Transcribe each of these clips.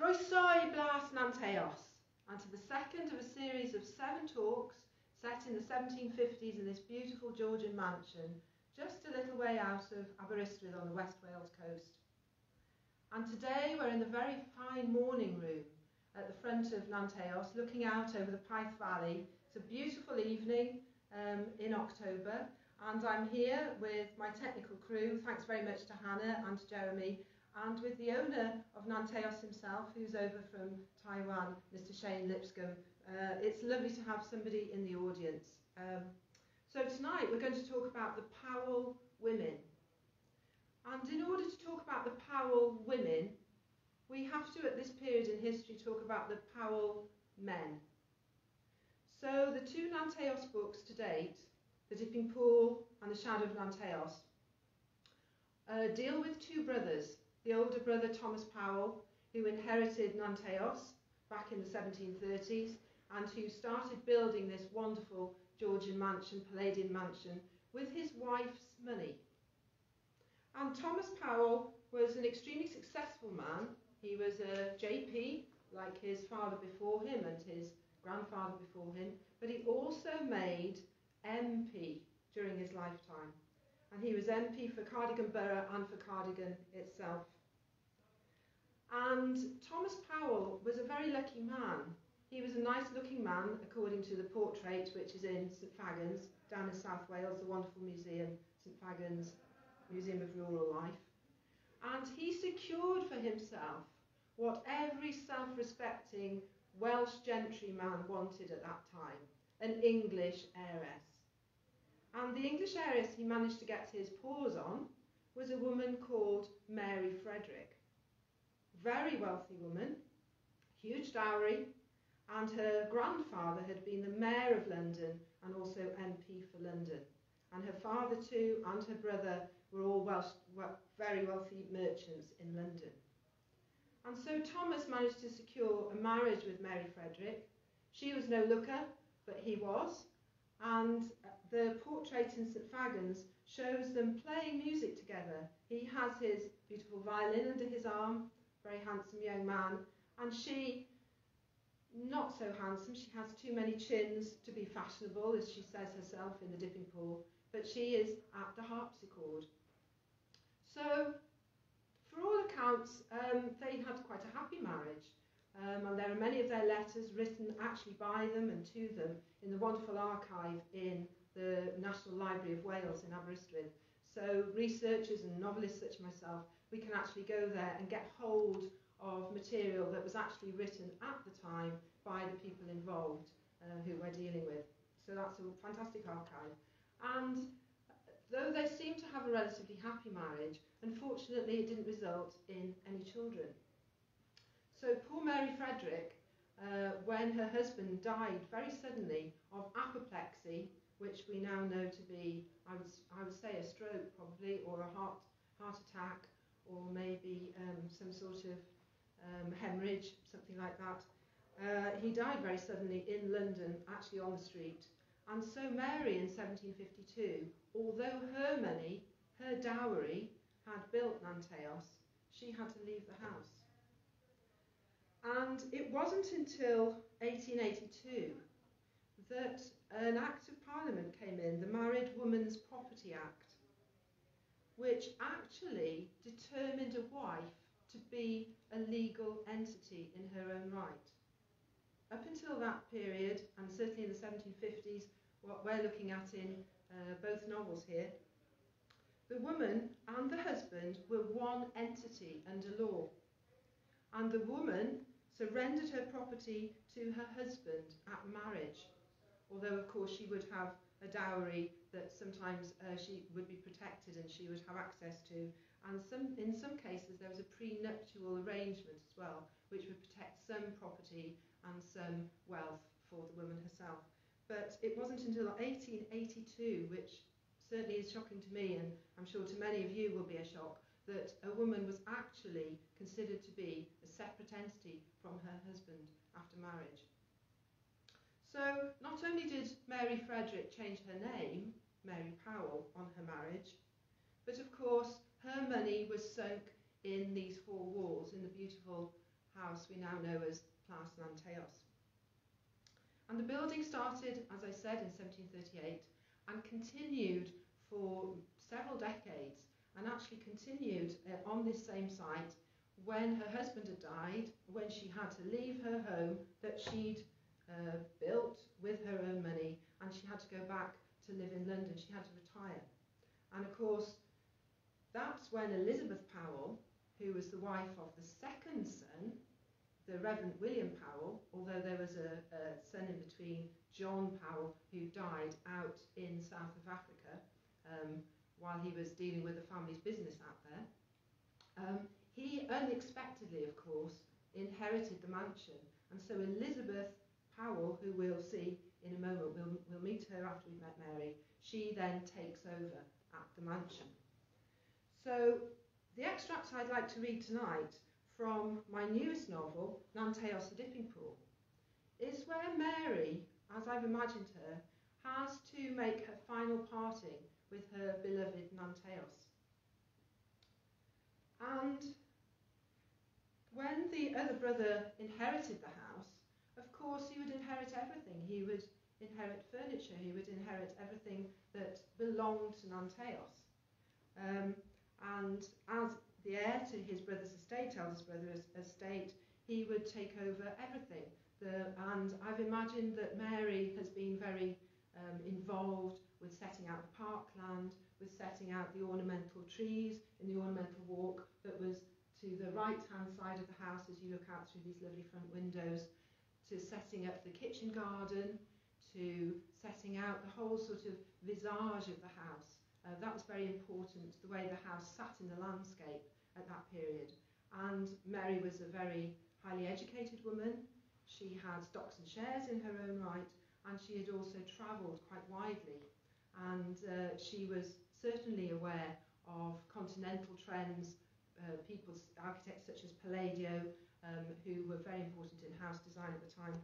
Croeso i Blas Nanteos, and to the second of a series of seven talks set in the 1750s in this beautiful Georgian mansion, just a little way out of Aberystwyth on the West Wales coast. And today we're in the very fine morning room at the front of Nanteos, looking out over the Pythe Valley. It's a beautiful evening um, in October, and I'm here with my technical crew. Thanks very much to Hannah and Jeremy, and with the owner of Nanteos himself, who's over from Taiwan, Mr. Shane Lipscomb. Uh, it's lovely to have somebody in the audience. Um, so tonight we're going to talk about the Powell women. And in order to talk about the Powell women, we have to, at this period in history, talk about the Powell men. So the two Nanteos books to date, The Dipping Pool and The Shadow of Nanteos, uh, deal with two brothers, the older brother Thomas Powell, who inherited Nanteos back in the 1730s and who started building this wonderful Georgian mansion, Palladian mansion, with his wife's money. And Thomas Powell was an extremely successful man. He was a JP, like his father before him and his grandfather before him, but he also made MP during his lifetime and he was MP for Cardigan Borough and for Cardigan itself. And Thomas Powell was a very lucky man. He was a nice looking man, according to the portrait which is in St Fagans, down in South Wales, the wonderful museum, St Fagans Museum of Rural Life. And he secured for himself what every self respecting Welsh gentry man wanted at that time an English heiress. And the English heiress he managed to get his paws on was a woman called Mary Frederick. Very wealthy woman, huge dowry, and her grandfather had been the mayor of London and also MP for London. And her father, too, and her brother were all Welsh, very wealthy merchants in London. And so Thomas managed to secure a marriage with Mary Frederick. She was no looker, but he was. And uh, the portrait in St Fagans shows them playing music together. He has his beautiful violin under his arm, very handsome young man, and she, not so handsome, she has too many chins to be fashionable, as she says herself in the dipping pool, but she is at the harpsichord. So, for all accounts, um, they had quite a happy marriage. Um, and there are many of their letters written actually by them and to them in the wonderful archive in the National Library of Wales in Aberystwyth. So researchers and novelists such as myself, we can actually go there and get hold of material that was actually written at the time by the people involved uh, who we're dealing with. So that's a fantastic archive. And though they seem to have a relatively happy marriage, unfortunately it didn't result in any children. So poor Mary Frederick, uh, when her husband died very suddenly of apoplexy, which we now know to be, I would, I would say, a stroke probably, or a heart, heart attack, or maybe um, some sort of um, hemorrhage, something like that. Uh, he died very suddenly in London, actually on the street. And so Mary in 1752, although her money, her dowry, had built Nanteos, she had to leave the house. And it wasn't until 1882 that an Act of Parliament came in, the Married Woman's Property Act, which actually determined a wife to be a legal entity in her own right. Up until that period, and certainly in the 1750s, what we're looking at in uh, both novels here, the woman and the husband were one entity under law. And the woman surrendered her property to her husband at marriage although of course she would have a dowry that sometimes uh, she would be protected and she would have access to. And some, in some cases, there was a prenuptial arrangement as well, which would protect some property and some wealth for the woman herself. But it wasn't until 1882, which certainly is shocking to me, and I'm sure to many of you will be a shock, that a woman was actually considered to be a separate entity from her husband after marriage. So not only did Mary Frederick change her name, Mary Powell, on her marriage, but of course her money was sunk in these four walls, in the beautiful house we now know as Place Nanteos. And the building started, as I said, in 1738 and continued for several decades and actually continued uh, on this same site when her husband had died, when she had to leave her home that she'd uh, built with her own money, and she had to go back to live in London. She had to retire. And of course, that's when Elizabeth Powell, who was the wife of the second son, the Reverend William Powell, although there was a, a son in between, John Powell, who died out in south of Africa um, while he was dealing with the family's business out there. Um, he unexpectedly, of course, inherited the mansion. And so Elizabeth Powell, who we'll see in a moment, we'll, we'll meet her after we've met Mary, she then takes over at the mansion. So the extracts I'd like to read tonight from my newest novel, Nanteos the Dipping Pool, is where Mary, as I've imagined her, has to make her final parting with her beloved Nanteos. And when the other brother inherited the house, of course he would inherit everything. He would inherit furniture, he would inherit everything that belonged to Nanteos. Um, and as the heir to his brother's estate, eldest brother's estate, he would take over everything. The, and I've imagined that Mary has been very um, involved with setting out the parkland, with setting out the ornamental trees in the ornamental walk that was to the right hand side of the house as you look out through these lovely front windows, to setting up the kitchen garden, to setting out the whole sort of visage of the house. Uh, that was very important, the way the house sat in the landscape at that period. And Mary was a very highly educated woman. She had stocks and shares in her own right, and she had also travelled quite widely. And uh, she was certainly aware of continental trends, uh, people, architects such as Palladio, um, who were very important in house design at the time.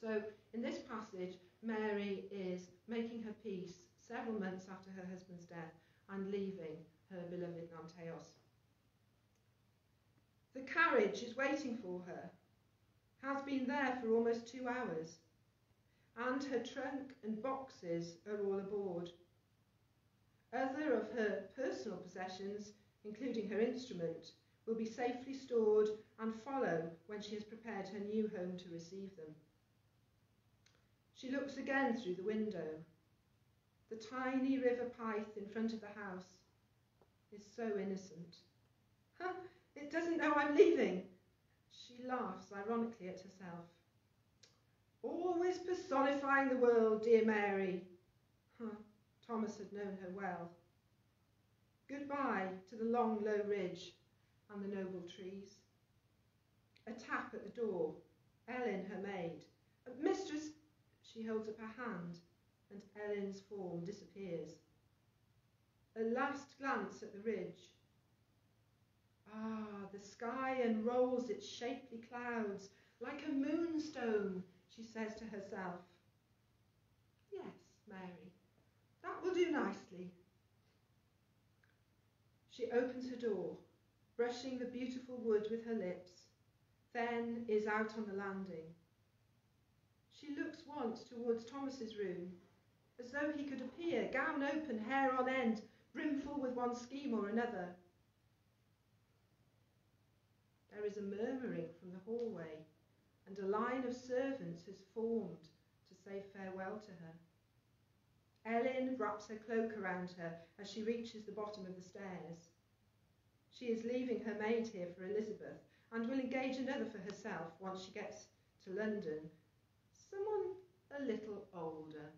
So in this passage, Mary is making her peace several months after her husband's death and leaving her beloved Nanteos. The carriage is waiting for her, has been there for almost two hours, and her trunk and boxes are all aboard. Other of her personal possessions, including her instrument, will be safely stored and follow when she has prepared her new home to receive them. She looks again through the window. The tiny river Pythe in front of the house is so innocent. Huh, it doesn't know I'm leaving. She laughs ironically at herself. Always personifying the world, dear Mary. Huh, Thomas had known her well. Goodbye to the long, low ridge and the noble trees. A tap at the door. Ellen, her maid. Mistress, she holds up her hand, and Ellen's form disappears. A last glance at the ridge. Ah, the sky unrolls its shapely clouds like a moonstone, she says to herself. Yes, Mary, that will do nicely. She opens her door, brushing the beautiful wood with her lips, then is out on the landing. She looks once towards Thomas's room, as though he could appear, gown open, hair on end, brimful with one scheme or another. There is a murmuring from the hallway, and a line of servants has formed to say farewell to her. Ellen wraps her cloak around her as she reaches the bottom of the stairs. She is leaving her maid here for Elizabeth and will engage another for herself once she gets to London someone a little older.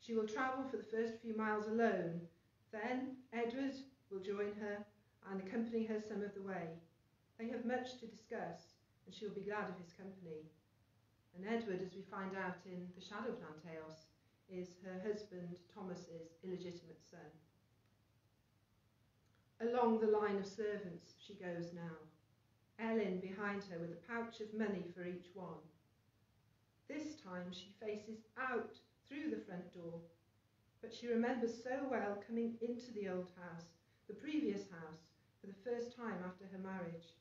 She will travel for the first few miles alone. Then Edward will join her and accompany her some of the way. They have much to discuss, and she will be glad of his company. And Edward, as we find out in The Shadow of is her husband Thomas's illegitimate son. Along the line of servants she goes now, Ellen behind her with a pouch of money for each one. This time she faces out through the front door, but she remembers so well coming into the old house, the previous house, for the first time after her marriage.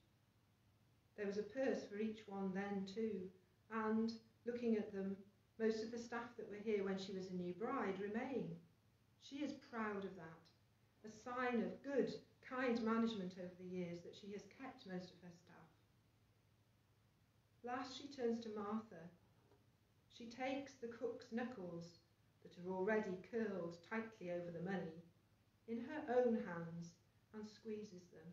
There was a purse for each one then too, and looking at them, most of the staff that were here when she was a new bride remain. She is proud of that, a sign of good, kind management over the years that she has kept most of her staff. Last, she turns to Martha. She takes the cook's knuckles that are already curled tightly over the money in her own hands and squeezes them.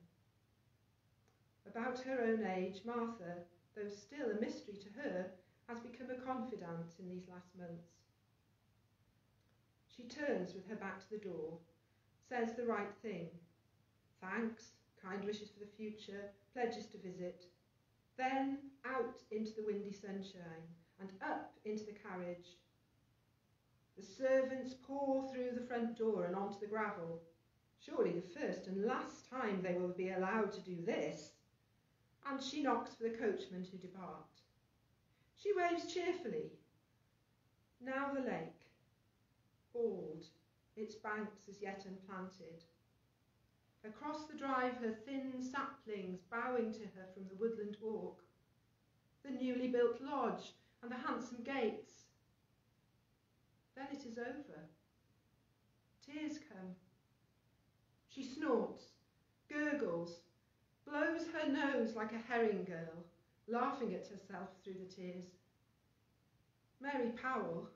About her own age, Martha, though still a mystery to her, has become a confidant in these last months. She turns with her back to the door, says the right thing. Thanks, kind wishes for the future, pledges to visit. Then out into the windy sunshine and up into the carriage. The servants pour through the front door and onto the gravel. Surely the first and last time they will be allowed to do this. And she knocks for the coachman to depart. She waves cheerfully. Now the lake, bald, its banks as yet unplanted. Across the drive, her thin saplings bowing to her from the woodland walk. The newly built lodge and the handsome gates. Then it is over. Tears come. She snorts, gurgles, blows her nose like a herring girl, laughing at herself through the tears. Mary Powell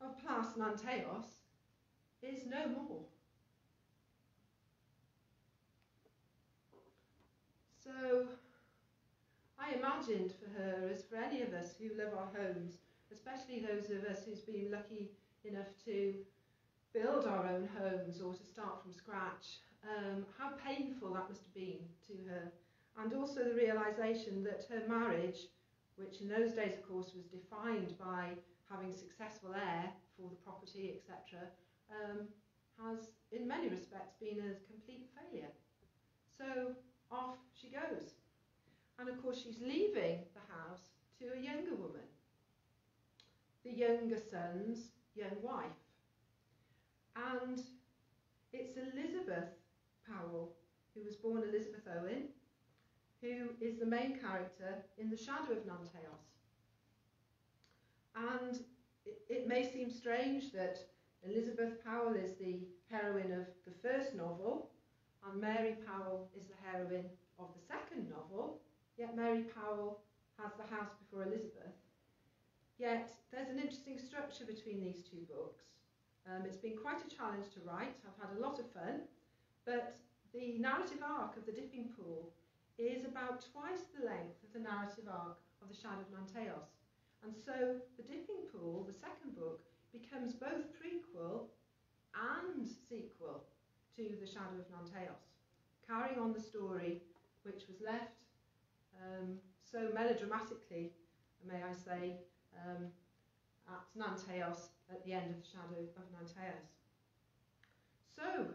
of Plas Nanteos is no more. So I imagined for her, as for any of us who love our homes, especially those of us who's been lucky enough to build our own homes or to start from scratch, um, how painful that must have been to her. And also the realization that her marriage, which in those days, of course, was defined by having successful heir for the property, etc., um, has in many respects been a complete failure. So off she goes. And of course, she's leaving the house to a younger woman, the younger son's young wife. And it's Elizabeth Powell, who was born Elizabeth Owen, who is the main character in The Shadow of Nanteos. And it, it may seem strange that Elizabeth Powell is the heroine of the first novel, and Mary Powell is the heroine of the second novel, yet Mary Powell has the house before Elizabeth. Yet there's an interesting structure between these two books. Um, it's been quite a challenge to write. I've had a lot of fun, but the narrative arc of The Dipping Pool is about twice the length of the narrative arc of The Shadow of Nanteos. And so The Dipping Pool, the second book, becomes both prequel and sequel to The Shadow of Nanteos, carrying on the story which was left um, so melodramatically, may I say, um, at Nanteos at the end of the Shadow of Nanteos. So,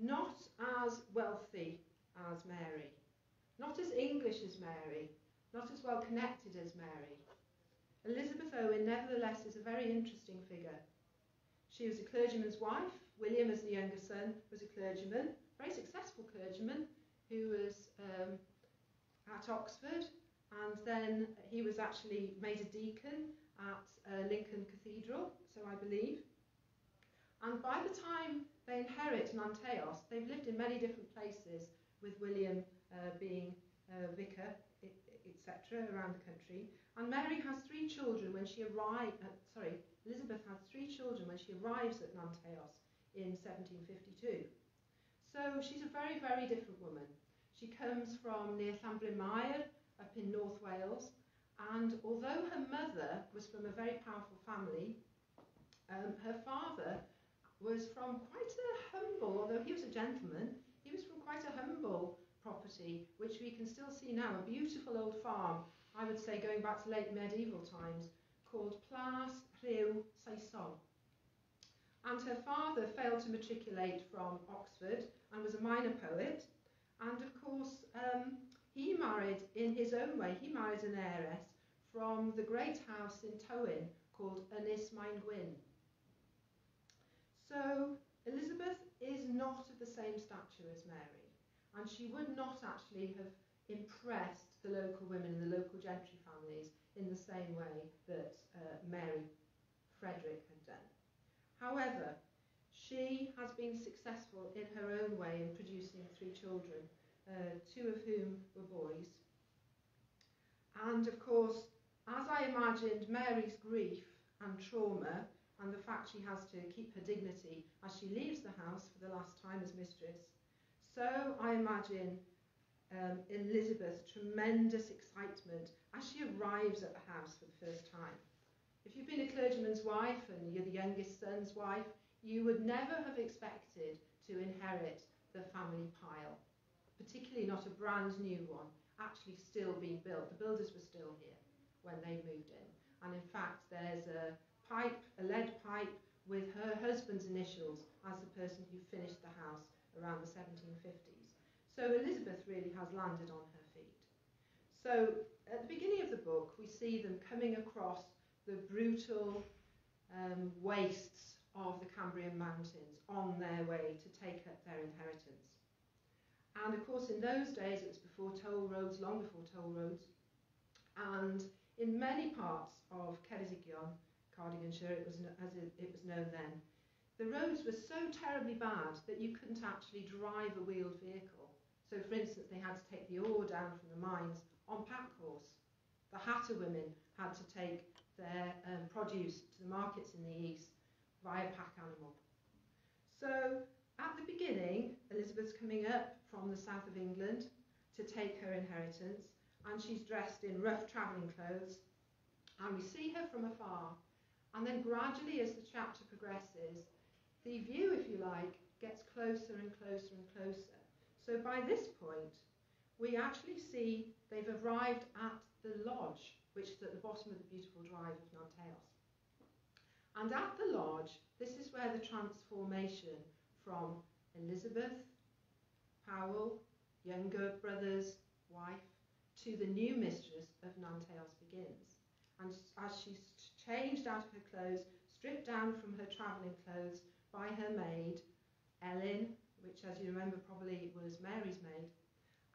not as wealthy as Mary, not as English as Mary, not as well connected as Mary. Elizabeth Owen, nevertheless, is a very interesting figure. She was a clergyman's wife. William, as the younger son, was a clergyman, very successful clergyman, who was um, at Oxford, and then he was actually made a deacon at uh, Lincoln Cathedral, so I believe. And by the time they inherit Nanteos, they've lived in many different places, with William uh, being uh, vicar, etc., around the country. And Mary has three children when she arrives, uh, sorry, Elizabeth has three children when she arrives at Nanteos in 1752. So she's a very, very different woman. She comes from near Llanbrynmair up in North Wales, and although her mother was from a very powerful family, um, her father was from quite a humble, although he was a gentleman, he was from quite a humble property, which we can still see now, a beautiful old farm, I would say going back to late medieval times, called Plas Rhiw Saeson. And her father failed to matriculate from Oxford and was a minor poet. And of course, um, he married in his own way, he married an heiress from the great house in Tywyn called Ynys Maen So Elizabeth is not of the same stature as Mary, and she would not actually have impressed the local women and the local gentry families in the same way that uh, Mary Frederick had done. However, she has been successful in her own way in producing three children, uh, two of whom were boys. And of course, as I imagined Mary's grief and trauma and the fact she has to keep her dignity as she leaves the house for the last time as mistress, so I imagine um, Elizabeth's tremendous excitement as she arrives at the house for the first time. If you've been a clergyman's wife and you're the youngest son's wife, you would never have expected to inherit the family pile, particularly not a brand new one, actually still being built. The builders were still here when they moved in. And in fact, there's a pipe, a lead pipe, with her husband's initials as the person who finished the house around the 1750s. So Elizabeth really has landed on her feet. So at the beginning of the book, we see them coming across the brutal um, wastes of the Cambrian Mountains on their way to take up their inheritance. And of course, in those days, it was before toll roads, long before toll roads. And in many parts of Ceredigion, Cardiganshire, it was, as it, it was known then, the roads were so terribly bad that you couldn't actually drive a wheeled vehicle. So, for instance, they had to take the ore down from the mines on pack horse. The hatter women had to take their um, produce to the markets in the east via pack animal. So at the beginning, Elizabeth's coming up from the south of England to take her inheritance, and she's dressed in rough travelling clothes, and we see her from afar. And then gradually, as the chapter progresses, the view, if you like, gets closer and closer and closer. So by this point, we actually see they've arrived at the lodge, which is at the bottom of the beautiful drive of Nanteos. And at the lodge, this is where the transformation from Elizabeth, Powell, younger brother's wife, to the new mistress of Nanteos begins. And as she's changed out of her clothes, stripped down from her travelling clothes by her maid, Ellen, which as you remember probably was Mary's maid,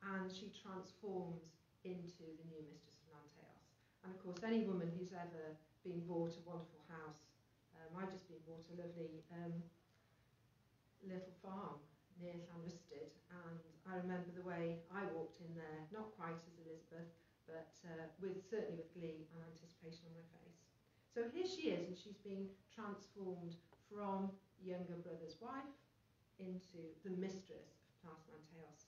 and she transforms into the new mistress. And of course, any woman who's ever been bought a wonderful house um, I've just been bought a lovely um, little farm near Llanrhystud, and I remember the way I walked in there, not quite as Elizabeth, but uh, with certainly with glee and anticipation on my face. So here she is, and she's being transformed from younger brother's wife into the mistress of Plas.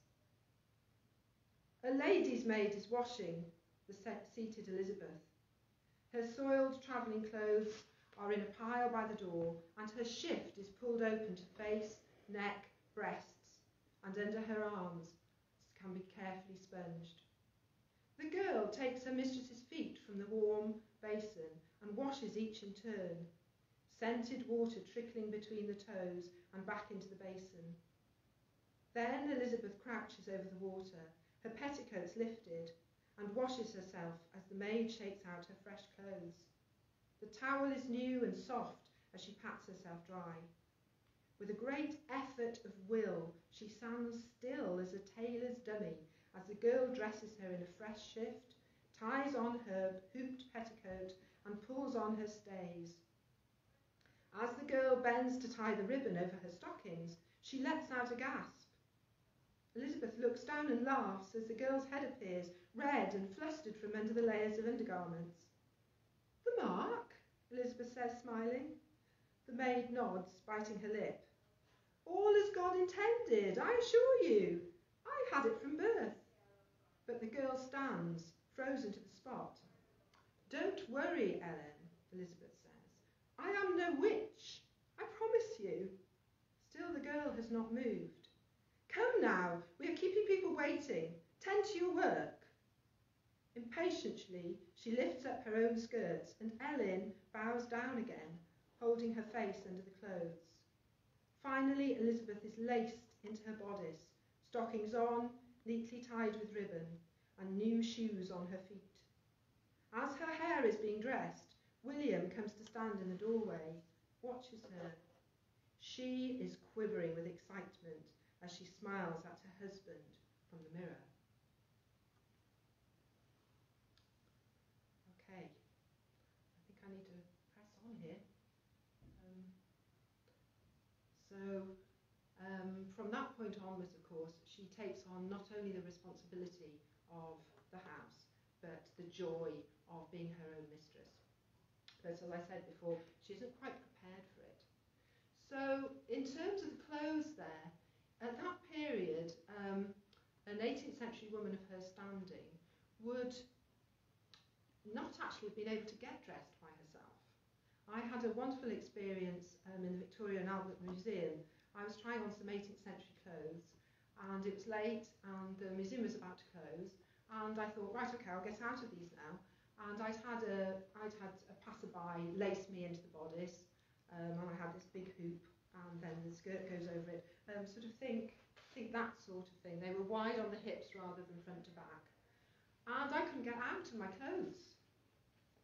A lady's maid is washing the seated Elizabeth. Her soiled travelling clothes are in a pile by the door, and her shift is pulled open to face, neck, breasts, and under her arms can be carefully sponged. The girl takes her mistress's feet from the warm basin and washes each in turn, scented water trickling between the toes and back into the basin. Then Elizabeth crouches over the water, her petticoats lifted, and washes herself as the maid shakes out her fresh clothes. The towel is new and soft as she pats herself dry. With a great effort of will, she stands still as a tailor's dummy as the girl dresses her in a fresh shift, ties on her hooped petticoat, and pulls on her stays. As the girl bends to tie the ribbon over her stockings, she lets out a gasp. Elizabeth looks down and laughs as the girl's head appears, red and flustered from under the layers of undergarments. The mark? Elizabeth says, smiling. The maid nods, biting her lip. All as God intended, I assure you. I had it from birth. But the girl stands, frozen to the spot. Don't worry, Ellen, Elizabeth says. I am no witch, I promise you. Still the girl has not moved. Come now, we are keeping people waiting. Tend to your work. Impatiently, she lifts up her own skirts, and Ellen bows down again, holding her face under the clothes. Finally, Elizabeth is laced into her bodice, stockings on, neatly tied with ribbon, and new shoes on her feet. As her hair is being dressed, William comes to stand in the doorway, watches her. She is quivering with excitement as she smiles at her husband from the mirror. Okay, I think I need to press on here. Um, so um, from that point onwards, of course, she takes on not only the responsibility of the house, but the joy of being her own mistress. But as I said before, she isn't quite prepared for it. So in terms of the clothes there, at that period, um, an 18th century woman of her standing would not actually have been able to get dressed by herself. I had a wonderful experience um, in the Victoria and Albert Museum I was trying on some 18th century clothes and it was late and the museum was about to close and I thought, right, okay, I'll get out of these now. And I'd had a, I'd had a passerby lace me into the bodice um, and I had this big hoop and then the skirt goes over it. Um, sort of think, think that sort of thing. They were wide on the hips rather than front to back. And I couldn't get out of my clothes.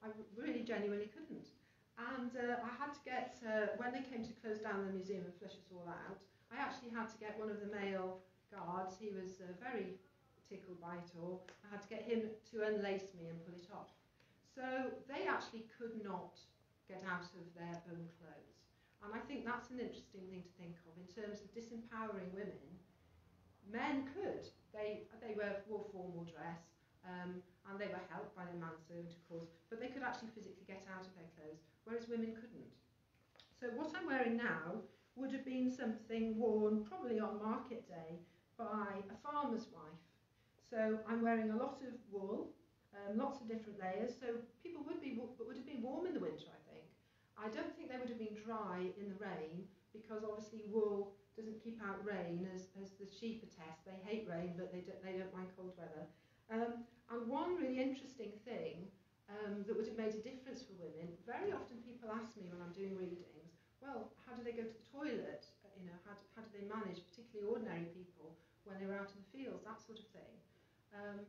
I really genuinely couldn't. And uh, I had to get, uh, when they came to close down the museum and flush us all out, I actually had to get one of the male guards, he was uh, very tickled by it all, I had to get him to unlace me and pull it off. So they actually could not get out of their own clothes. And I think that's an interesting thing to think of in terms of disempowering women. Men could. They, they were, wore formal dress, um, and they were helped by their manservant, of course, but they could actually physically get out of their clothes whereas women couldn't. So what I'm wearing now would have been something worn probably on market day by a farmer's wife. So I'm wearing a lot of wool, um, lots of different layers, so people would be would have been warm in the winter, I. I don't think they would have been dry in the rain because obviously wool doesn't keep out rain as, as the sheep attest. They hate rain, but they, do, they don't mind cold weather. Um, and one really interesting thing um, that would have made a difference for women. Very often people ask me when I'm doing readings, well, how do they go to the toilet? You know, how do, how do they manage, particularly ordinary people, when they were out in the fields, that sort of thing. Um,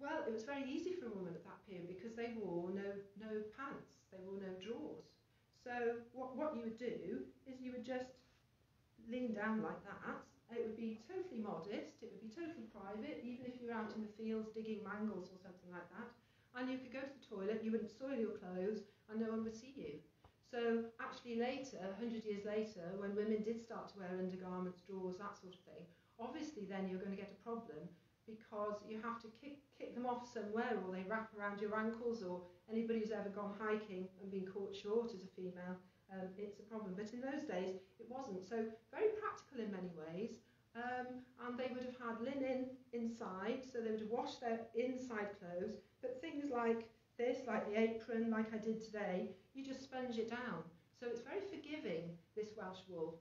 well, it was very easy for a woman at that period because they wore no, no pants, they wore no drawers. So what, what you would do is you would just lean down like that. It would be totally modest, it would be totally private, even if you were out in the fields digging mangles or something like that and you could go to the toilet, you wouldn't soil your clothes, and no one would see you. So actually later, 100 years later, when women did start to wear undergarments, drawers, that sort of thing, obviously then you're going to get a problem because you have to kick, kick them off somewhere or they wrap around your ankles or anybody who's ever gone hiking and been caught short as a female, um, it's a problem. But in those days, it wasn't. So very practical in many ways. Um, and they would have had linen inside, so they would have washed their inside clothes, but things like this, like the apron, like I did today, you just sponge it down. So it's very forgiving, this Welsh wool.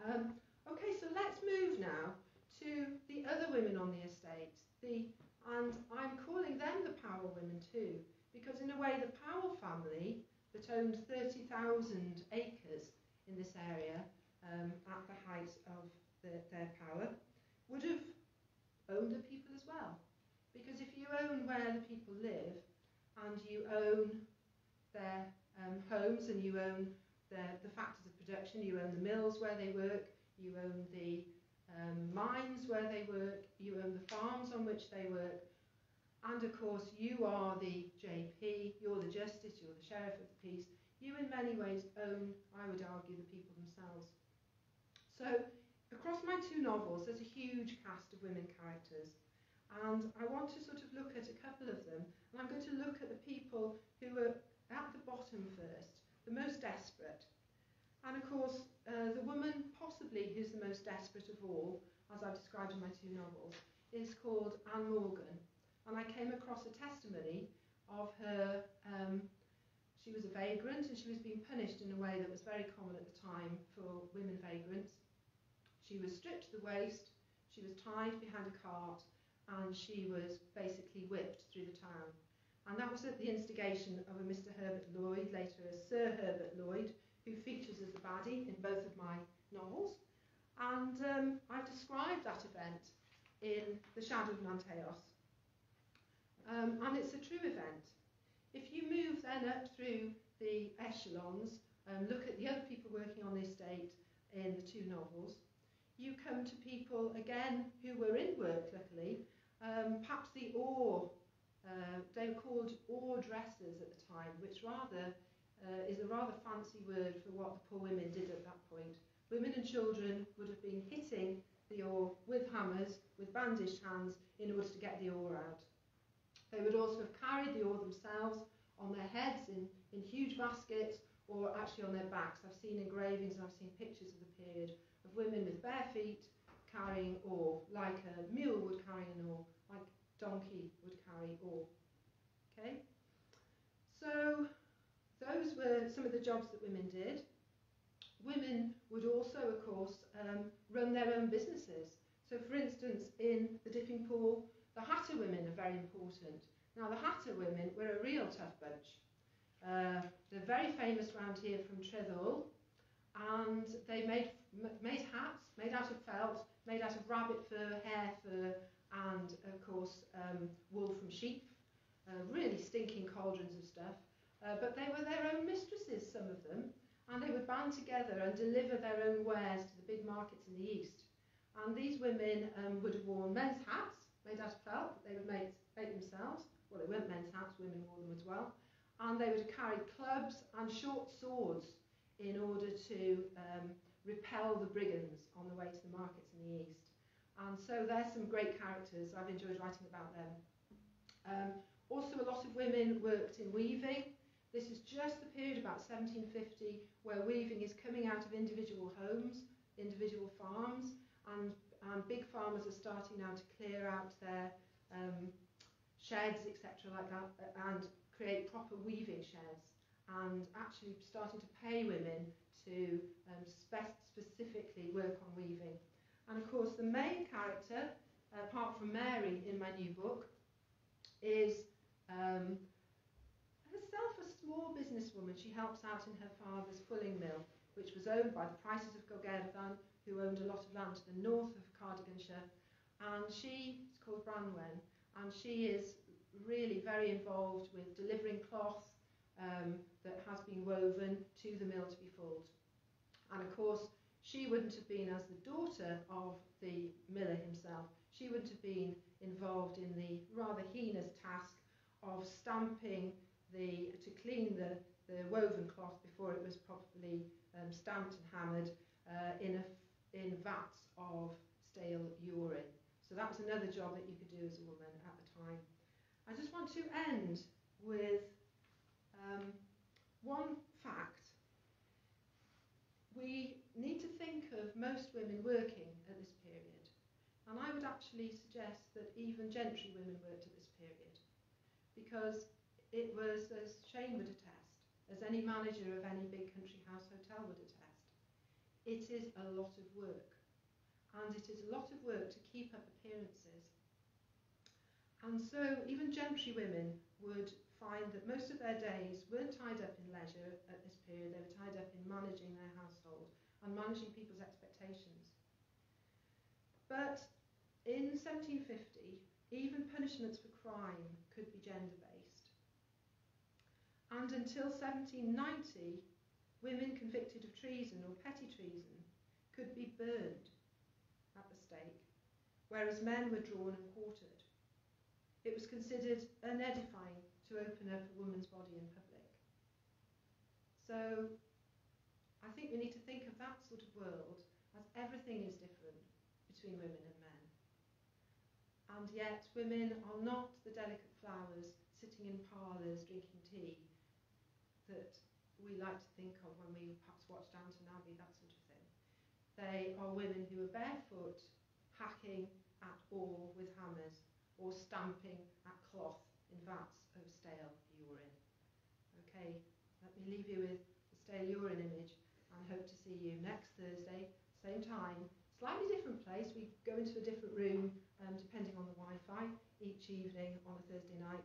Um, okay, so let's move now to the other women on the estate. The, and I'm calling them the power women too, because in a way the Powell family that owned 30,000 acres in this area um, at the height of the, their power would have owned the people as well. Because if you own where the people live and you own their um, homes and you own their, the factors of production, you own the mills where they work, you own the um, mines where they work, you own the farms on which they work, and of course you are the JP, you're the justice, you're the sheriff of the peace. You in many ways own, I would argue, the people themselves. So across my two novels there's a huge cast of women characters and I want to sort of look at a couple of them, and I'm going to look at the people who are at the bottom first, the most desperate. And of course, uh, the woman possibly who's the most desperate of all, as I've described in my two novels, is called Anne Morgan. And I came across a testimony of her. Um, she was a vagrant and she was being punished in a way that was very common at the time for women vagrants. She was stripped to the waist, she was tied behind a cart, and she was basically whipped through the town. And that was at the instigation of a Mr. Herbert Lloyd, later as Sir Herbert Lloyd, who features as the baddie in both of my novels. And um, I've described that event in The Shadow of Nanteos. Um, and it's a true event. If you move then up through the echelons, and look at the other people working on the estate in the two novels, you come to people again who were in work, luckily, um, perhaps the ore, uh, they were called ore dressers at the time, which rather uh, is a rather fancy word for what the poor women did at that point. women and children would have been hitting the ore with hammers, with bandaged hands, in order to get the ore out. They would also have carried the ore themselves on their heads in, in huge baskets or actually on their backs. I've seen engravings and I've seen pictures of the period of women with bare feet carrying ore, like a mule would carry an ore, like donkey would carry ore. Okay? So those were some of the jobs that women did. Women would also, of course, um, run their own businesses. So, for instance, in the dipping pool, the Hatter women are very important. Now, the Hatter women were a real tough bunch. Uh, they're very famous around here from Treddle, and they made made hats made out of felt, made out of rabbit fur, hare fur, and of course um, wool from sheep. Uh, really stinking cauldrons of stuff. Uh, but they were their own mistresses, some of them, and they would band together and deliver their own wares to the big markets in the east. And these women um, would have worn men's hats made out of felt that they would make, make themselves. Well, they weren't men's hats, women wore them as well. And they would have carried clubs and short swords in order to um, repel the brigands on the way to the markets in the east. And so there's some great characters. I've enjoyed writing about them. Um, also, a lot of women worked in weaving. This is just the period about 1750 where weaving is coming out of individual homes, individual farms, and, and big farmers are starting now to clear out their um, sheds, etc., like that, and create proper weaving sheds, and actually starting to pay women to um, spe- specifically work on weaving. And of course, the main character, apart from Mary in my new book, is um, businesswoman. She helps out in her father's fulling mill, which was owned by the Prices of Gogerddan, who owned a lot of land to the north of Cardiganshire. And she is called Branwen, and she is really very involved with delivering cloth um, that has been woven to the mill to be fulled. And of course, she wouldn't have been, as the daughter of the miller himself, she wouldn't have been involved in the rather heinous task of stamping the to clean the, the woven cloth before it was properly um, stamped and hammered uh, in a in vats of stale urine. So that was another job that you could do as a woman at the time. I just want to end with um, one fact. We need to think of most women working at this period, and I would actually suggest that even gentry women worked at this period because it was, as Shane would attest, as any manager of any big country house hotel would attest, it is a lot of work. And it is a lot of work to keep up appearances. And so even gentry women would find that most of their days weren't tied up in leisure at this period, they were tied up in managing their household and managing people's expectations. But in 1750, even punishments for crime could be gender based. And until 1790, women convicted of treason or petty treason could be burned at the stake, whereas men were drawn and quartered. It was considered unedifying to open up a woman's body in public. So I think we need to think of that sort of world as everything is different between women and men. And yet, women are not the delicate flowers sitting in parlours drinking tea that we like to think of when we perhaps watch Downton Abbey, that sort of thing. They are women who are barefoot, hacking at ore with hammers, or stamping at cloth in vats of stale urine. Okay, let me leave you with the stale urine image and hope to see you next Thursday, same time, slightly different place. We go into a different room um, depending on the Wi-Fi each evening on a Thursday night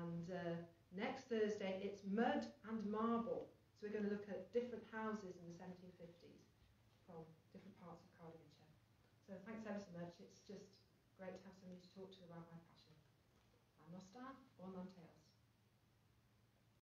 and uh, Next Thursday, it's mud and marble. So we're going to look at different houses in the 1750s from different parts of Cardiganshire. So thanks ever so much. It's just great to have somebody to talk to about my passion. I'm Nostar, or Nanteos.